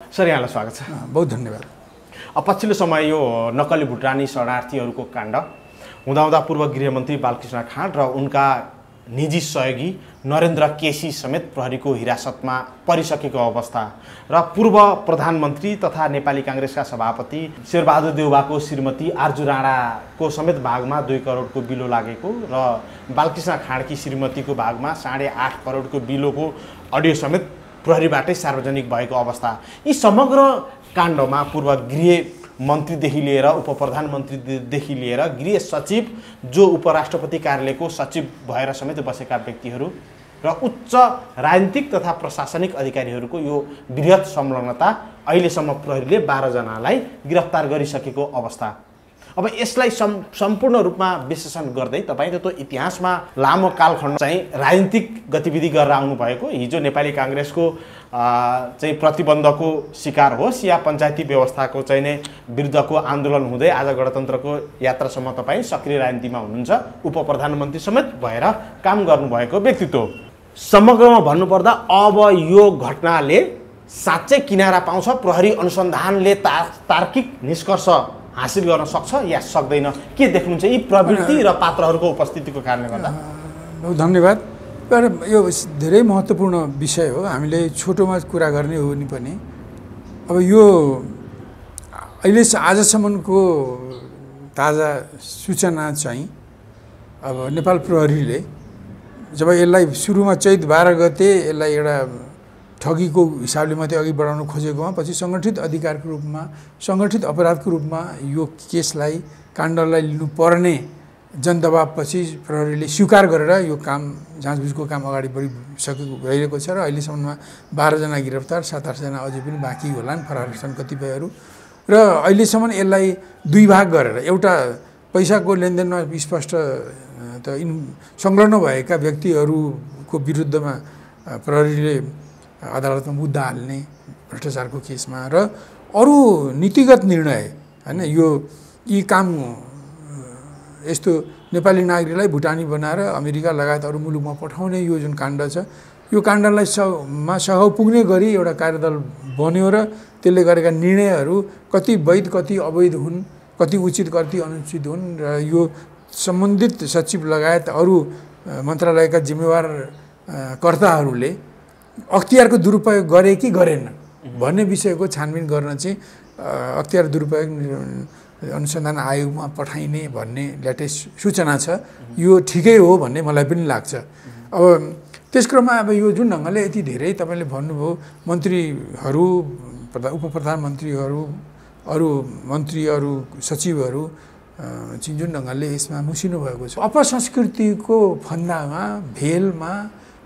Sir यहाँलाई स्वागत छ। बहुत धन्यवाद। पछिल्लो समय यो नक्कली भुटानी शरणार्थीहरूको काण्ड हुँदाहुँदा पूर्व गृहमन्त्री बालकृष्ण खाँड र उनका निजी सहयोगी नरेन्द्र केसी समेत प्रहरीको हिरासतमा परिसकेको अवस्था र पूर्व प्रधानमन्त्री तथा नेपाली काङ्ग्रेसका सभापति शेरबहादुर देउबाको श्रीमती आर्जु राणाको समेत भागमा दुई करोडको बिलो लागेको र बालकृष्ण खाँडकी श्रीमतीको भागमा साढे आठ करोडको बिलोको अडियो समेत प्रहरीबाटै सार्वजनिक भएको अवस्था। यी समग्र काण्डमा पूर्व गृह मन्त्रीदेखि लिएर उप प्रधानमन्त्रीदेखि लिएर गृह सचिव जो उपराष्ट्रपति कार्यालयको सचिव भएर समेत बसेका व्यक्तिहरू र उच्च राजनीतिक तथा प्रशासनिक अधिकारीहरूको यो वृहत संलग्नता अहिलेसम्म प्रहरीले बाह्रजनालाई गिरफ्तार गरिसकेको अवस्था। अब यसलाई सम् सम्पूर्ण रूपमा विश्लेषण गर्दै तपाईँले त्यो इतिहासमा लामो कालखण्ड चाहिँ राजनीतिक गतिविधि गरेर आउनुभएको। हिजो नेपाली काङ्ग्रेसको चाहिँ प्रतिबन्धको शिकार होस् या पञ्चायती व्यवस्थाको चाहिँ नै विरुद्धको आन्दोलन हुँदै आज गणतन्त्रको यात्रासम्म तपाईँ सक्रिय राजनीतिमा हुनुहुन्छ। उप प्रधानमन्त्री समेत भएर काम गर्नुभएको व्यक्तित्व। समग्रमा भन्नुपर्दा अब यो घटनाले साँच्चै किनारा पाउँछ। प्रहरी अनुसन्धानले तार तार्किक निष्कर्ष हासिल गर्न सक्छ? या सक्दैन। के देख्नुहुन्छ यी प्रवृत्ति र पात्रहरूको उपस्थितिको कारणले गर्दा? धन्यवाद। यो धेरै महत्त्वपूर्ण विषय हो। हामीले छोटोमा कुरा गर्ने हो नि पनि। अब यो अहिले आजसम्मको ताजा सूचना चाहिँ अब नेपाल प्रहरीले जब यसलाई सुरुमा चैत बाह्र गते यसलाई एउटा ठगीको हिसाबले मात्रै अघि बढाउन खोजेकोमा पछि सङ्गठित अधिकारको रूपमा सङ्गठित अपराधको रूपमा यो केसलाई काण्डलाई लिनुपर्ने जनदबावपछि प्रहरीले स्वीकार गरेर यो काम जाँचबुझको काम अगाडि बढिसकेको भइरहेको छ र अहिलेसम्ममा बाह्रजना गिरफ्तार सात आठजना अझै पनि बाँकी होलान् फरार छन् कतिपयहरू। र अहिलेसम्म यसलाई दुई भाग गरेर एउटा पैसाको लेनदेनमा स्पष्ट त इन संलग्न भएका व्यक्तिहरूको विरुद्धमा प्रहरीले अदालतमा मुद्दा हाल्ने भ्रष्टाचारको केसमा र अरू नीतिगत निर्णय होइन यो यी काम यस्तो नेपाली नागरिकलाई भुटानी बनाएर अमेरिका लगायत अरू मुलुकमा पठाउने यो जुन काण्ड छ यो काण्डलाई स मा सघाउ पुग्ने गरी एउटा कार्यदल बन्यो र त्यसले गरेका निर्णयहरू कति वैध कति अवैध हुन् कति उचित कति अनुचित हुन् र यो सम्बन्धित सचिव लगायत अरू मन्त्रालयका जिम्मेवार कर्ताहरूले अख्तियारको दुरुपयोग गरे कि गरेन? भन्ने विषयको छानबिन गर्न चाहिँ अख्तियार दुरुपयोग अनुसन्धान आयोगमा पठाइने भन्ने लेटेस्ट सूचना छ। यो ठिकै हो भन्ने मलाई पनि लाग्छ। अब त्यस क्रममा अब यो जुन ढङ्गले यति धेरै तपाईँले भन्नुभयो मन्त्रीहरू प्रधा उप प्रधानमन्त्रीहरू अरू मन्त्री अरू सचिवहरू चाहिँ जुन ढङ्गले यसमा मुसिनु भएको छ। अपसंस्कृतिको फन्दामा भेलमा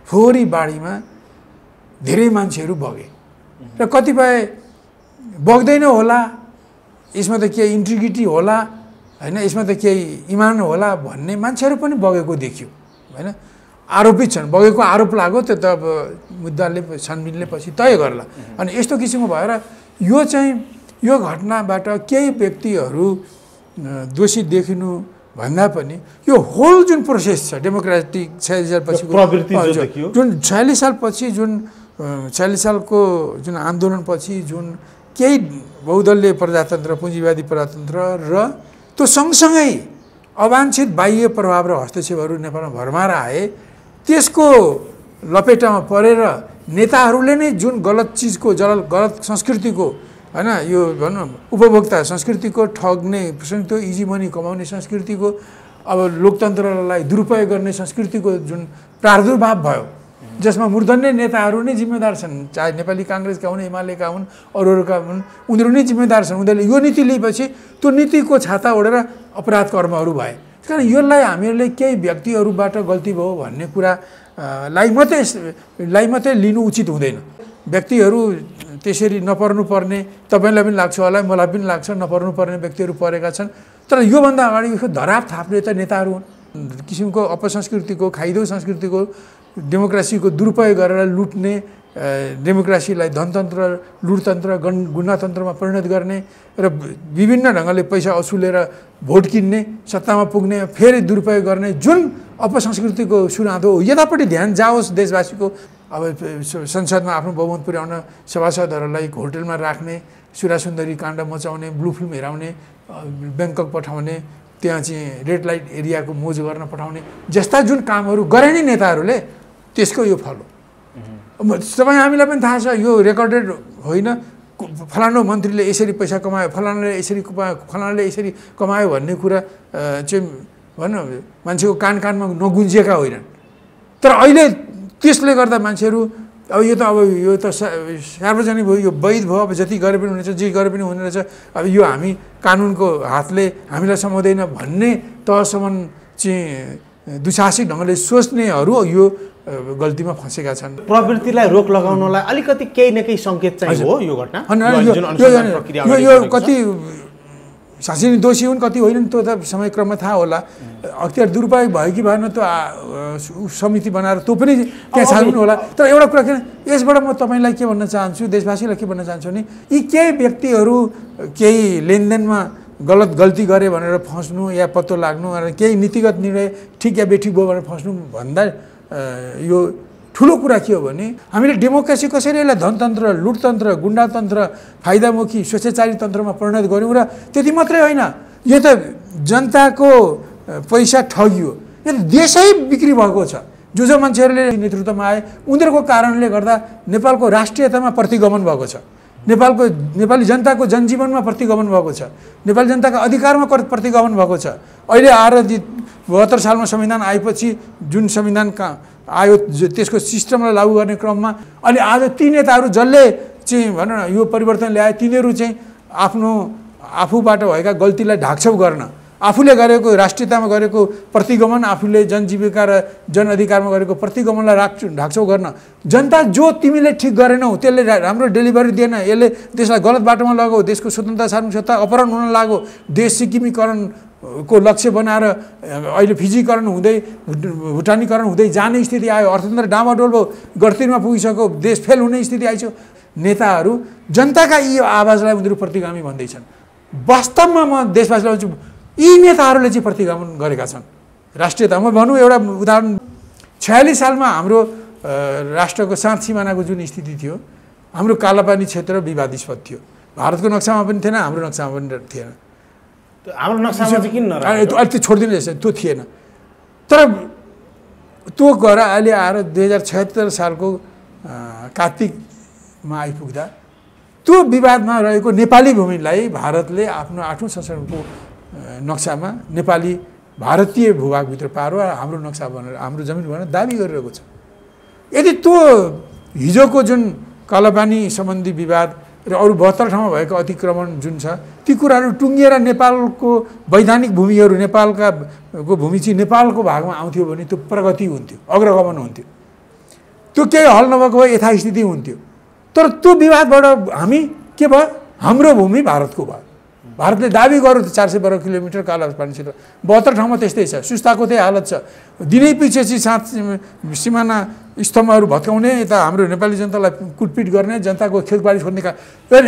फोहोरी बाढीमा धेरै मान्छेहरू बगे। र कतिपय बग्दैन होला यसमा त केही इन्टिग्रिटी होला होइन यसमा त केही इमान होला भन्ने मान्छेहरू पनि बगेको देखियो होइन। आरोपित छन् बगेको आरोप लाग्यो त्यो त अब मुद्दाले छानबिनले पछि तय गर्ला। अनि यस्तो किसिमको भएर यो चाहिँ यो घटनाबाट केही व्यक्तिहरू दोषी देखिनु भन्दा पनि यो होल जुन प्रोसेस छ डेमोक्रेटिक छयालिस साल पछिको प्रवृत्ति जो हजुर, देखियो। जुन छयालिस सालपछि जुन छयालिस सालको जुन आन्दोलनपछि जुन केही बहुदलीय प्रजातन्त्र पुँजीवादी प्रजातन्त्र र त्यो सँगसँगै अवाञ्छित बाह्य प्रभाव र हस्तक्षेपहरू नेपालमा भरमार आए त्यसको लपेटामा परेर नेताहरूले नै जुन गलत चिजको जल गलत संस्कृतिको होइन यो भनौँ उपभोक्ता संस्कृतिको ठग्ने संस्कृतिको इजी मनी कमाउने संस्कृतिको अब लोकतन्त्रलाई दुरुपयोग गर्ने संस्कृतिको जुन प्रादुर्भाव भयो जसमा मूर्धन्य नेताहरू नै जिम्मेदार छन्। चाहे नेपाली काङ्ग्रेसका हुन् एमालेका हुन् अरू अरूका हुन् उनीहरू नै जिम्मेदार छन्। उनीहरूले यो नीति लिएपछि त्यो नीतिको छाता ओढेर अपराध कर्महरू भए। त्यस कारण यसलाई हामीहरूले केही व्यक्तिहरूबाट गल्ती भयो भन्ने कुरा अ, लाई मात्रै लाई मात्रै लिनु उचित हुँदैन। व्यक्तिहरू त्यसरी नपर्नु पर्ने तपाईँलाई पनि लाग्छ होला मलाई पनि लाग्छ नपर्नु पर्ने व्यक्तिहरू परेका छन्। तर योभन्दा अगाडि धराप थाप्ने त नेताहरू हुन्। किसिमको अपसंस्कृतिको खाइदो संस्कृतिको डेमोक्रेसीको दुरुपयोग गरेर लुट्ने डेमोक्रेसीलाई धनतन्त्र लुटतन्त्र गण गुन्डातन्त्रमा परिणत गर्ने र विभिन्न ढङ्गले पैसा असुलेर भोट किन्ने सत्तामा पुग्ने फेरि दुरुपयोग गर्ने जुन अपसंस्कृतिको सुनादो हो यतापट्टि ध्यान जाओस् देशवासीको। अब संसदमा आफ्नो बहुमत पुर्याउन सभासदहरूलाई होटलमा राख्ने सुरासुन्दरी काण्ड मचाउने ब्लू फिल्म हेराउने ब्याङ्कक पठाउने त्यहाँ चाहिँ रेड लाइट एरियाको मोज गर्न पठाउने जस्ता जुन कामहरू गरे नि नेताहरूले त्यसको यो फल हो। तपाईँ हामीलाई पनि थाहा छ यो रेकर्डेड होइन फलानु मन्त्रीले यसरी पैसा कमायो फलानाले यसरी कमायो फलानाले यसरी कमायो भन्ने कुरा चाहिँ भनौँ मान्छेको कान कानमा नगुन्जिएका होइनन्। तर अहिले त्यसले गर्दा मान्छेहरू अब यो त अब यो त सार्वजनिक भयो यो वैध भयो अब जति गरे पनि हुनेछ जे गरे पनि हुने रहेछ अब यो हामी कानुनको हातले हामीलाई समाउँदैन भन्ने तहसम्म चाहिँ दुसाहसिक ढङ्गले सोच्नेहरू यो गल्तीमा फँसेका छन्। प्रवृत्तिलाई रोक लगाउनलाई अलिकति केही न केही सङ्केत चाहिँ। हो यो घटना। यो। कति साँच्चै नै दोषी हुन् कति होइनन् त्यो त समय क्रममा थाहा होला। अख्तियार दुरुपयोग भयो कि भएन त्यो समिति बनाएर त्यो पनि त्यहाँ छान्नु होला। तर एउटा कुरा किन यसबाट म तपाईँलाई के भन्न चाहन्छु देशवासीलाई के भन्न चाहन्छु भने यी केही व्यक्तिहरू केही लेनदेनमा गलत गल्ती गरे भनेर फस्नु या पत्तो लाग्नु केही नीतिगत निर्णय ठिक या बेठिक भयो भनेर फस्नु भन्दा यो ठुलो कुरा के हो भने हामीले डेमोक्रेसी कसरी यसलाई धनतन्त्र लुटतन्त्र गुन्डातन्त्र फाइदामुखी स्वेच्छाचारी तन्त्रमा परिणत गऱ्यौँ र त्यति मात्रै होइन यो त जनताको पैसा ठगियो। यो त देशै बिक्री भएको छ। जो जो मान्छेहरूले नेतृत्वमा आए उनीहरूको कारणले गर्दा नेपालको राष्ट्रियतामा प्रतिगमन भएको छ। नेपालको नेपाली जनताको जनजीवनमा प्रतिगमन भएको छ। नेपाली जनताको अधिकारमा कर- प्रतिगमन भएको छ। अहिले आएर बहत्तर सालमा संविधान आएपछि जुन संविधान आयो त्यसको सिस्टमलाई लागू गर्ने क्रममा अनि आज ती नेताहरू जसले चाहिँ भनौँ न यो परिवर्तन ल्याए तिनीहरू चाहिँ आफ्नो आफूबाट भएका गल्तीलाई ढाकछाउ गर्न आफूले गरेको राष्ट्रियतामा गरेको प्रतिगमन आफूले जनजीविका र जनअधिकारमा गरेको प्रतिगमनलाई राख ढाकछाउ गर्न। जनता जो तिमीले ठिक गरेनौ त्यसले राम्रो डेलिभरी दिएन यसले देशलाई गलत बाटोमा लगाऊ देशको स्वतन्त्रता सार्वभौमता अपहरण हुन लाग्यो देश सिक्किमीकरण को लक्ष्य बनाएर अहिले फिजीकरण हुँदै भुट- भुटानीकरण हुँदै जाने स्थिति आयो अर्थतन्त्र डामाडोल भयो गडतिरमा पुगिसक्यो देश फेल हुने स्थिति आइसक्यो। नेताहरू जनताका यी आवाजलाई उनीहरू प्रतिगामी भन्दैछन्। वास्तवमा म देशवासीलाई भन्छु यी नेताहरूले चाहिँ प्रतिगमन गरेका छन्। राष्ट्रियतामा भनौँ एउटा उदाहरण छयालिस सालमा हाम्रो राष्ट्रको सात सिमानाको जुन स्थिति थियो हाम्रो कालापानी क्षेत्र विवादिस्पद थियो। भारतको नक्सामा पनि थिएन हाम्रो नक्सामा पनि थिएन। हाम्रो नक्सामा चाहिँ किन अहिले त्यो छोडिदिनु रहेछ त्यो थिएन। तर त्यो गएर अहिले आएर दुई हजार छयत्तर सालको कार्तिकमा आइपुग्दा त्यो विवादमा रहेको नेपाली भूमिलाई भारतले आफ्नो आठौँ संस्करणको नक्सामा नेपाली भारतीय भूभागभित्र पारो हाम्रो नक्सा भनेर हाम्रो जमिन भनेर दाबी गरिरहेको छ। यदि त्यो हिजोको जुन कालापानी सम्बन्धी विवाद र अरू बहत्तर ठाउँमा भएको अतिक्रमण जुन छ ती कुराहरू टुङ्गिएर नेपालको वैधानिक भूमिहरू नेपालका को भूमि चाहिँ नेपालको भागमा आउँथ्यो भने त्यो प्रगति हुन्थ्यो अग्रगमन हुन्थ्यो। त्यो केही हल नभएको भए यथास्थिति हुन्थ्यो। तर त्यो विवादबाट हामी के भयो? हाम्रो भूमि भारतको भयो। भारतले दाबी गर्यो चार सय बाह्र किलोमिटर काला पानी क्षेत्र बहत्तर ठाउँमा त्यस्तै छ। सुस्ताको त्यही हालत छ। दिनै पछि चाहिँ सात सिमाना स्तम्भहरू भत्काउने यता हाम्रो नेपाली जनतालाई कुटपिट गर्ने जनताको खेतबारी छोड्ने का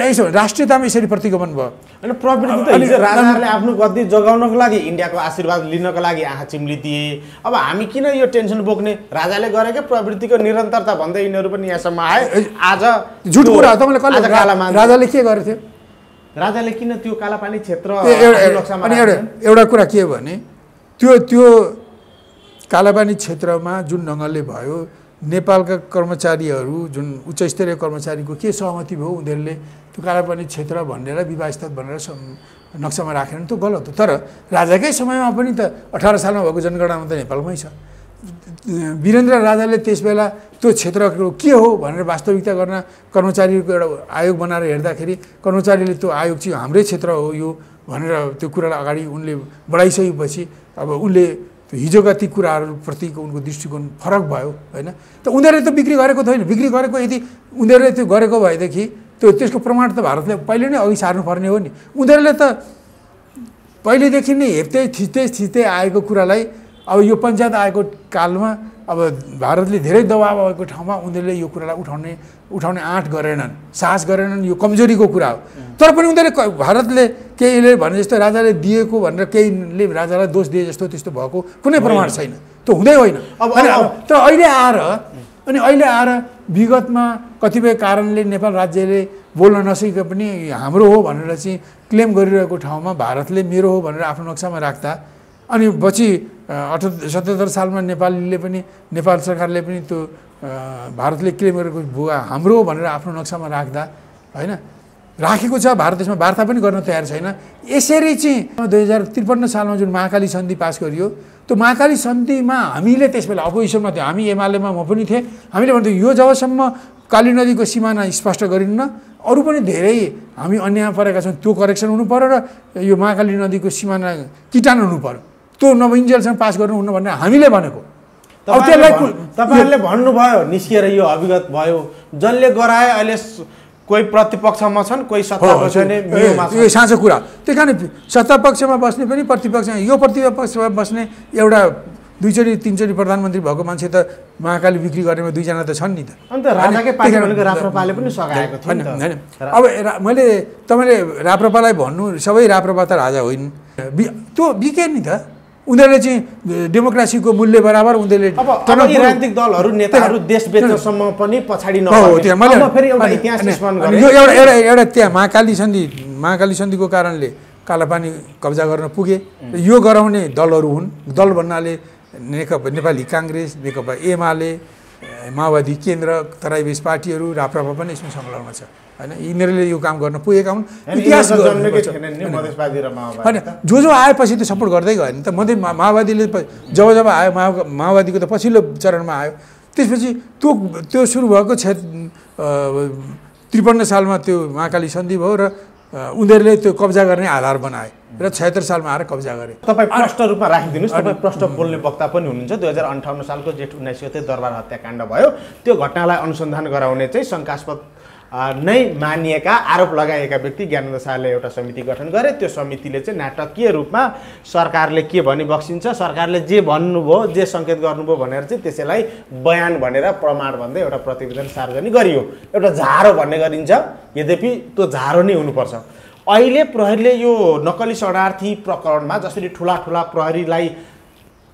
यसो राष्ट्रियतामा यसरी प्रतिगमन भयो। राजाहरूले आफ्नो गद्दी जोगाउनको लागि इन्डियाको आशीर्वाद लिनको लागि आँखा चिम्ली दिए अब हामी किन यो टेन्सन बोक्ने? राजाले गरेकै प्रवृत्तिको निरन्तरता भन्दै यिनीहरू पनि यहाँसम्म आए। आज झुट कुरा हो। तपाईँले आज कसले काला मान्छे- राजाले के गरेको थियो राजाले किन त्यो कालापानी क्षेत्र अनि एउटा कुरा के हो भने त्यो त्यो कालापानी क्षेत्रमा जुन ढङ्गले भयो नेपालका कर्मचारीहरू जुन उच्च स्तरीय कर्मचारीको के सहमति भयो उनीहरूले त्यो कालापानी क्षेत्र भनेर विवाहस्थल भनेर सम- नक्सामा राखेर त्यो गलत हो। तर राजाकै समयमा पनि त अठार सालमा भएको जनगणना त नेपालमै छ। वीरेन्द्र राजाले त्यस बेला त्यो क्षेत्रको के हो भनेर वास्तविकता गर्न कर्मचारीको एउटा आयोग बनाएर हेर्दाखेरि कर्मचारीले त्यो आयोग चाहिँ हाम्रै क्षेत्र हो यो भनेर त्यो कुरालाई अगाडि उनले बढाइसकेपछि अब उनले त्यो हिजोका ती कुराहरूप्रतिको उनको दृष्टिकोण फरक भयो होइन? त उनीहरूले त बिक्री गरेको छैन बिक्री गरेको यदि उनीहरूले त्यो गरेको भएदेखि त्यो त्यसको प्रमाण त भारतले पहिले नै अघि सार्नुपर्ने हो नि। उनीहरूले त पहिलेदेखि नै हेप्दै थिच्दै थिच्दै आएको कुरालाई अब यो पञ्चायत आएको कालमा अब भारतले धेरै दबाब भएको ठाउँमा उनीहरूले यो कुरालाई उठाउने उठाउने आँट गरेनन् साहस गरेनन् यो कमजोरीको कुरा हो। तर पनि उनीहरूले भारतले केहीले भने जस्तो राजाले दिएको भनेर केहीले राजालाई दोष दिए जस्तो त्यस्तो भएको कुनै प्रमाण छैन। त्यो हुँदै होइन। अब- तर अहिले आएर अनि अहिले आएर विगतमा कतिपय कारणले नेपाल राज्यले बोल्न नसकेको पनि हाम्रो हो भनेर चाहिँ क्लेम गरिरहेको ठाउँमा भारतले मेरो हो भनेर आफ्नो नक्सामा राख्दा अनि पछि अठहत्तर सतहत्तर सालमा नेपालीले पनि नेपाल सरकारले पनि त्यो भारतले क्लेम गरेको भूवा हाम्रो भनेर आफ्नो नक्सामा राख्दा होइन? राखेको छ भारत देशमा वार्ता पनि गर्न तयार छैन। यसरी चाहिँ दुई हजार त्रिपन्न सालमा जुन महाकाली सन्धि पास गरियो त्यो महाकाली सन्धिमा हामीले त्यसबेला अपोजिसनमा थियो हामी एमालेमा म पनि थिएँ। हामीले भन्थ्यौँ यो जबसम्म काली नदीको सिमाना स्पष्ट गरिन्न अरू पनि धेरै हामी अन्याय परेका छौँ त्यो करेक्सन हुनु पऱ्यो र यो महाकाली नदीको सिमाना किटान हुनु पऱ्यो त्यो नभइन्जेलसम्म पास गर्नुहुन्न भनेर हामीले भनेको। अब तपाईँहरूले त्यसलाई तपाईँहरूले भन्नुभयो निस्किएर यो अविगत भयो। जसले गराए अहिले कोही प्रतिपक्षमा छन् कोही यो साँचो कुरा। त्यही कारण सत्ता पक्षमा बस्ने पनि प्रतिपक्ष यो प्रतिपक्षमा बस्ने एउटा दुईचोटि तिनचोटि प्रधानमन्त्री भएको मान्छे त महाकाली बिक्री गर्नेमा दुईजना त छन् नि त। होइन, होइन। अब मैले तपाईँले राप्रपालाई भन्नु सबै राप्रपा त राजा होइन। त्यो बिके नि त। उनीहरूले चाहिँ डेमोक्रेसीको मूल्य बराबर उनीहरूले राजनीतिक दलहरू नेताहरू देश बेच्नसम्म पनि पछाडि एउटा त्यहाँ महाकाली सन्धि महाकाली सन्धिको कारणले कालापानी कब्जा गर्न पुगे। र यो गराउने दलहरू हुन्। दल भन्नाले नेकपा नेपाली काङ्ग्रेस नेकपा एमाले माओवादी केन्द्र तराई बेस पार्टीहरू राप्रपा पनि यसमा संलग्न छ। होइन? यिनीहरूले यो काम गर्न पुगेका हुन्। इतिहास होइन। जो जो आएपछि त सपोर्ट गर्दै गयो नि त। मध्य मा- माओवादीले जब जब आयो माओ माओवादीको त पछिल्लो चरणमा आयो। त्यसपछि त्यो त्यो सुरु भएको छ त्रिपन्न सालमा त्यो महाकाली सन्धि भयो र उनीहरूले त्यो कब्जा गर्ने आधार बनाए र छयत्तर सालमा आएर कब्जा गरे। तपाईँ प्रष्ट रूपमा राखिदिनुहोस्। तपाईँ प्रष्ट बोल्ने वक्ता पनि हुनुहुन्छ। दुई हजार अन्ठाउन्न सालको जेठ उन्नाइस गते दरबार हत्याकाण्ड भयो। त्यो घटनालाई अनुसन्धान गराउने चाहिँ शङ्कास्पद नै मानिएका आरोप लगाएका व्यक्ति ज्ञानन्द शाहले एउटा समिति गठन गरे। त्यो समितिले चाहिँ नाटकीय रूपमा सरकारले के भनी बक्सिन्छ सरकारले जे भन्नुभयो जे सङ्केत गर्नुभयो भनेर चाहिँ त्यसैलाई बयान भनेर प्रमाण भन्दै एउटा प्रतिवेदन सार्वजनिक गरियो। एउटा झारो भन्ने गरिन्छ। यद्यपि त्यो झारो नै हुनुपर्छ। अहिले प्रहरीले यो नक्कली शरणार्थी प्रकरणमा जसरी ठुला ठुला प्रहरीलाई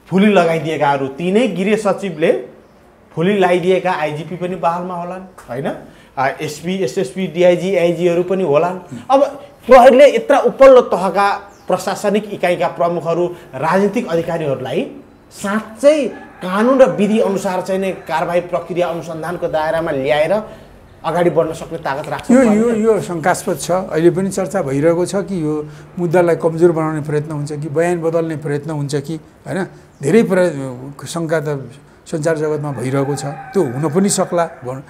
फुली लगाइदिएकाहरू तिनै गृह सचिवले फुली लगाइदिएका आइजिपी पनि बहालमा होलान् होइन? एसपी एसएसपी डिआइजी आइजीहरू पनि होलान् अब प्रहरीले यत्र उपल्लो तहका प्रशासनिक इकाइका प्रमुखहरू राजनीतिक अधिकारीहरूलाई साँच्चै कानुन र विधि अनुसार चाहिँ नै कारवाही प्रक्रिया अनुसन्धानको दायरामा ल्याएर अगाडि बढ्न सक्ने तागत राख्छ। यो यो यो शङ्कास्पद छ। अहिले पनि चर्चा भइरहेको छ कि यो मुद्दालाई कमजोर बनाउने प्रयत्न हुन्छ कि बयान बदल्ने प्रयत्न हुन्छ कि होइन? धेरै प्र शङ्का त सञ्चार जगतमा भइरहेको छ। त्यो हुन पनि सक्ला भन्-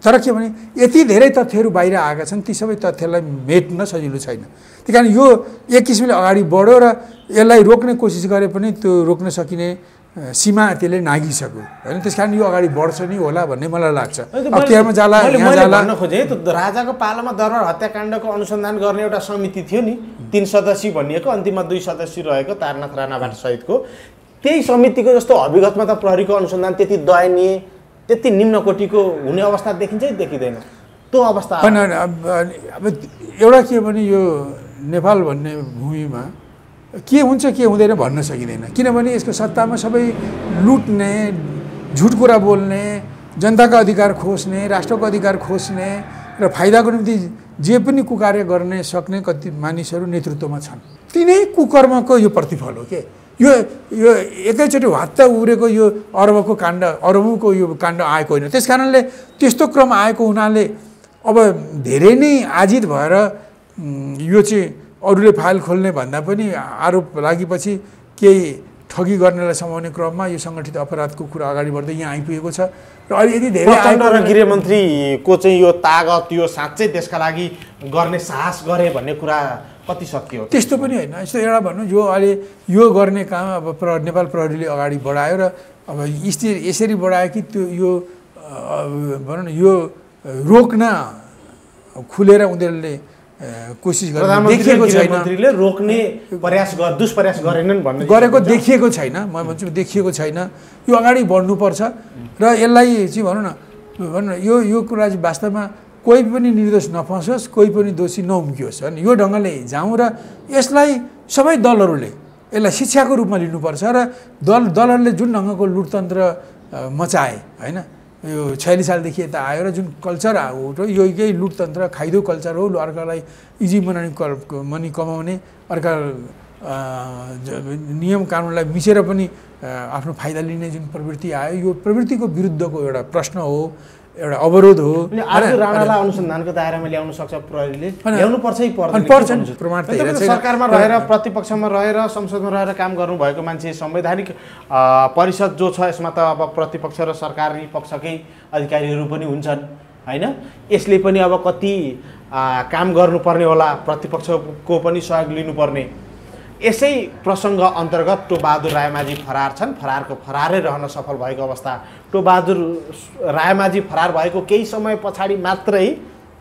तर के भने यति धेरै तथ्यहरू बाहिर आएका छन् ती सबै तथ्यलाई मेट्न सजिलो छैन। त्यही कारण यो एक किसिमले अगाडि बढ्यो र यसलाई रोक्ने कोसिस गरे पनि त्यो रोक्न सकिने सीमा त्यसले नागिसक्यो। होइन? त्यस कारण यो अगाडि बढ्छ नि होला भन्ने मलाई लाग्छ। त्यहाँमा जाला यहाँ जाला। भन्न खोजेँ त राजाको पालामा दरबार हत्याकाण्डको अनुसन्धान गर्ने एउटा समिति थियो नि तिन सदस्य भनिएको अन्तिममा दुई सदस्य रहेको तारनाथ राणाबाट सहितको। त्यही समितिको जस्तो अभिगतमा त प्रहरीको अनुसन्धान त्यति दयनीय त्यति निम्न कोटिको हुने अवस्था देखिन्छ देखिँदैन? त्यो अवस्था होइन अब एउटा के भने यो नेपाल भन्ने भूमिमा के हुन्छ के हुँदैन भन्न सकिँदैन। किनभने यसको सत्तामा सबै लुट्ने झुट कुरा बोल्ने जनताको अधिकार खोज्ने राष्ट्रको अधिकार खोज्ने र फाइदाको निम्ति जे पनि कुकार्य गर्ने सक्ने कति मानिसहरू नेतृत्वमा छन्। तिनै कुकर्मको यो प्रतिफल हो के? यो यो एकैचोटि हत्ता उब्रेको यो अरबको काण्ड अरबौँको यो काण्ड आएको होइन। त्यस कारणले त्यस्तो क्रम आएको हुनाले अब धेरै नै आजित भएर यो चाहिँ अरूले फाइल खोल्ने भन्दा पनि आरोप लागेपछि केही ठगी गर्नेलाई समाउने क्रममा यो सङ्गठित अपराधको कुरा अगाडि बढ्दै यहाँ आइपुगेको छ। र अहिले यदि धेरै र गृहमन्त्रीको चाहिँ यो तागत यो साँच्चै त्यसका लागि गर्ने साहस गरे भन्ने कुरा कति सकियो त्यस्तो पनि होइन। यस्तो एउटा भन्नु यो अहिले यो गर्ने काम अब प्र नेपाल प्रहरीले अगाडि बढायो र अब यसरी यसरी बढायो कि त्यो यो भनौँ न यो रोक्न खुलेर उनीहरूले कोसिस देखिएको छैन। रोक्ने प्रयास दुष्प्रयास गरेनन् भन्ने गरेको देखिएको छैन। म भन्छु देखिएको छैन। यो अगाडि बढ्नुपर्छ। र यसलाई चाहिँ भनौँ न भनौँ न यो यो कुरा चाहिँ वास्तवमा कोही पनि निर्दोष नफसोस् कोही पनि दोषी नउम्कियोस् होइन यो ढङ्गले जाउँ र यसलाई सबै दलहरूले यसलाई शिक्षाको रूपमा लिनुपर्छ र दल दलहरूले जुन ढङ्गको लुटतन्त्र मचाए होइन? यो छयालिस सालदेखि यता आयो र जुन कल्चर र यो यही लुटतन्त्र खाइदो कल्चर हो अर्कालाई इजी मनी मनी कमाउने अर्का नियम कानुनलाई मिचेर पनि आफ्नो फाइदा लिने जुन प्रवृत्ति आयो यो प्रवृत्तिको विरुद्धको एउटा प्रश्न हो। एउटा अवरोध हो। राणालाई अनुसन्धानको दायरामा ल्याउन सक्छ प्रहरीले। ल्याउनु पर्छ। सरकारमा रहेर प्रतिपक्षमा रहेर संसदमा रहेर काम गर्नुभएको मान्छे संवैधानिक परिषद जो छ यसमा त अब प्रतिपक्ष र सरकारी पक्षकै अधिकारीहरू पनि हुन्छन् होइन? यसले पनि अब कति काम गर्नुपर्ने होला प्रतिपक्षको पनि सहयोग लिनुपर्ने। यसै प्रसङ्ग अन्तर्गत टोबहादुर रायमाझी फरार छन्। फरारको फरारै रहन सफल भएको अवस्था। टोबहादुर रायमाझी फरार भएको केही समय पछाडि मात्रै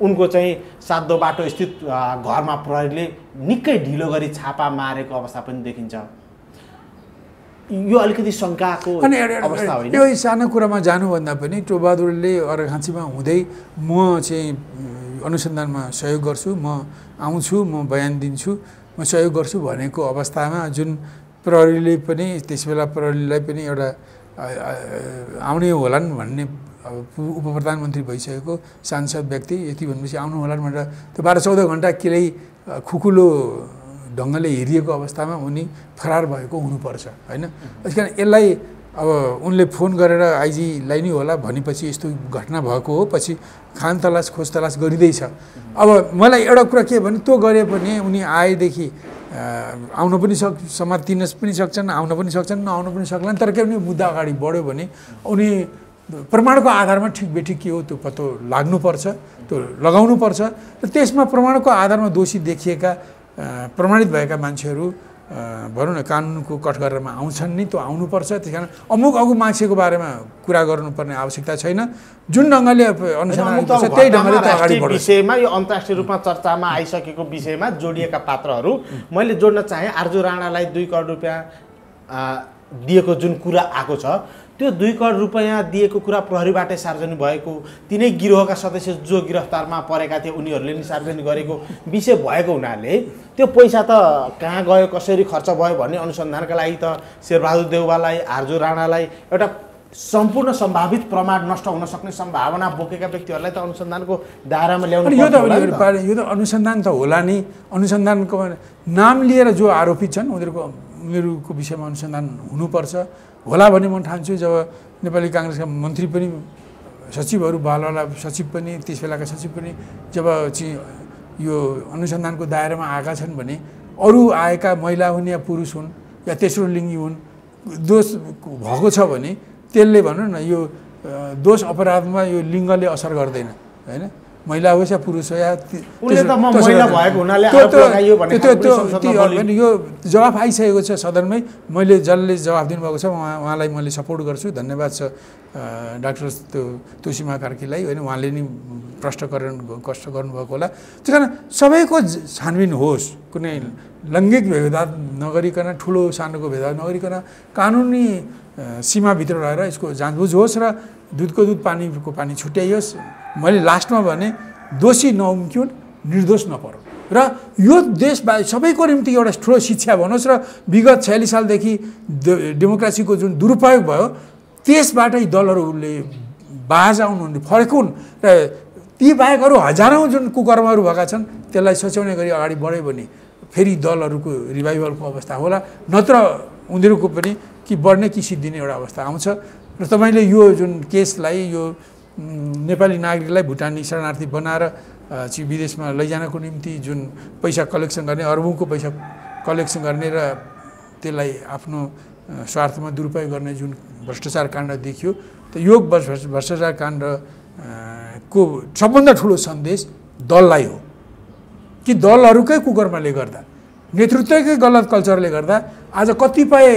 उनको चाहिँ सातो बाटो स्थित घरमा प्रहरीले निकै ढिलो गरी छापा मारेको अवस्था पनि देखिन्छ। यो अलिकति शङ्काको अवस्था होइन। यो सानो कुरामा जानुभन्दा पनि टोबहादुरले अर्घाँचीमा हुँदै म चाहिँ अनुसन्धानमा सहयोग गर्छु। म आउँछु म बयान दिन्छु। म सहयोग गर्छु भनेको अवस्थामा जुन प्रहरीले पनि त्यस बेला प्रहरीलाई पनि एउटा आउने होलान् भन्ने अब उप प्रधानमन्त्री भइसकेको सांसद व्यक्ति यति भनेपछि आउनु होलान् भनेर त्यो बाह्र चौध घन्टा केही खुकुलो ढङ्गले हेरिएको अवस्थामा उनी फरार भएको हुनुपर्छ होइन? त्यस कारण यसलाई अब उनले फोन गरेर आइजीलाई नै होला भनेपछि यस्तो घटना भएको हो पछि खान तलास खोज तलास गरिँदैछ। अब मलाई एउटा कुरा के भने त्यो गरे पनि उनी आएदेखि आउन पनि सक् समातिन पनि सक्छन् आउन पनि सक्छन् नआउन पनि सक्लान् तर के भने मुद्दा अगाडि बढ्यो भने उनी प्रमाणको आधारमा ठिक बेठिक के हो त्यो पत्तो लाग्नुपर्छ त्यो लगाउनुपर्छ। र त्यसमा प्रमाणको आधारमा दोषी देखिएका प्रमाणित भएका मान्छेहरू भनौँ न कानुनको कठघरामा आउँछन् नि त्यो आउनुपर्छ। त्यस कारण अमुक अगु मान्छेको बारेमा कुरा गर्नुपर्ने आवश्यकता छैन। जुन ढङ्गले अनुसन्धान अमुक त्यही ढङ्गले अगाडि विषयमा यो अन्तर्राष्ट्रिय रूपमा चर्चामा आइसकेको विषयमा जोडिएका पात्रहरू मैले जोड्न चाहेँ आर्जु राणालाई दुई करोड रुपियाँ दिएको जुन कुरा आएको छ त्यो दुई करोड रुपियाँ दिएको कुरा प्रहरीबाटै सार्वजनिक भएको तिनै गिरोहका सदस्य जो गिरफ्तारमा परेका थिए उनीहरूले नि सार्वजनिक गरेको विषय भएको हुनाले त्यो पैसा त कहाँ गयो कसरी खर्च भयो भन्ने अनुसन्धानका लागि त शेरबहादुर देउवालाई आर्जु राणालाई एउटा सम्पूर्ण सम्भावित प्रमाण नष्ट हुन सक्ने सम्भावना बोकेका व्यक्तिहरूलाई त अनुसन्धानको दायरामा ल्याउनु यो त यो त। अनुसन्धान त होला नि। अनुसन्धानको नाम लिएर जो आरोपित छन् उनीहरूको उनीहरूको विषयमा अनुसन्धान हुनुपर्छ। होला भन्ने म ठान्छु। जब नेपाली काङ्ग्रेसका मन्त्री पनि सचिवहरू बालवाला सचिव पनि त्यस बेलाका सचिव पनि जब चाहिँ यो अनुसन्धानको दायरामा आएका छन् भने अरू आएका महिला हुन् या पुरुष हुन् या तेस्रो लिङ्गी हुन् दोष भएको छ भने त्यसले भनौँ न यो दोष अपराधमा यो लिङ्गले असर गर्दैन होइन? महिला होस् या पुरुष हो या यो जवाफ आइसकेको छ सदनमै। मैले जसले जवाफ दिनुभएको छ उहाँ उहाँलाई मैले सपोर्ट गर्छु। धन्यवाद छ डाक्टर त्यो कार्कीलाई होइन उहाँले नि प्रष्टकरण कष्ट गर्नुभएको होला। त्यस कारण सबैको छानबिन होस् कुनै लैङ्गिक भेदभाव नगरिकन ठुलो सानोको भेदभाव नगरिकन कानुनी सीमाभित्र रहेर यसको जाँचबुझ होस् र दुधको दुध पानीको पानी छुट्याइयोस्। मैले लास्टमा भने दोषी नउम्क्युन् निर्दोष नपरोस्। र यो देश सबैको निम्ति एउटा ठुलो शिक्षा भनोस् र विगत छयालिस सालदेखि डेमोक्रेसीको जुन दुरुपयोग भयो त्यसबाट दलहरूले बाज आउनु फर्कुन् र ती बाहेक अरू हजारौँ जुन कुकर्महरू भएका छन् त्यसलाई सच्याउने गरी अगाडि बढ्यो भने फेरि दलहरूको रिभाइभलको अवस्था होला। नत्र उनीहरूको पनि कि बढ्ने कि सिद्धिने एउटा अवस्था आउँछ। र तपाईँले यो जुन केसलाई यो नेपाली नागरिकलाई भुटानी शरणार्थी बनाएर चाहिँ विदेशमा लैजानको निम्ति जुन पैसा कलेक्सन गर्ने अरबौँको पैसा कलेक्सन गर्ने र त्यसलाई आफ्नो स्वार्थमा दुरुपयोग गर्ने जुन भ्रष्टाचार काण्ड देखियो त यो भ्रष्ट- भ्रष्टाचार काण्ड को सबभन्दा ठुलो सन्देश दललाई हो। कि दलहरूकै कुकर्मले गर्दा नेतृत्वकै गलत कल्चरले गर्दा आज कतिपय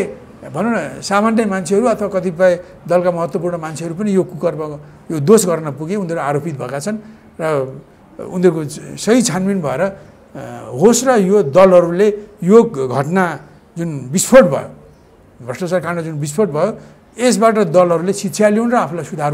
भनौँ न सामान्य मान्छेहरू अथवा कतिपय दलका महत्त्वपूर्ण मान्छेहरू पनि यो कुकर्म यो दोष गर्न पुगे उनीहरू आरोपित भएका छन् र उनीहरूको सही छानबिन भएर होस् र यो दलहरूले यो घटना जुन विस्फोट भयो भ्रष्टाचार काण्ड जुन विस्फोट भयो यसबाट दलहरूले शिक्षा लिउन् र आफूलाई सुधार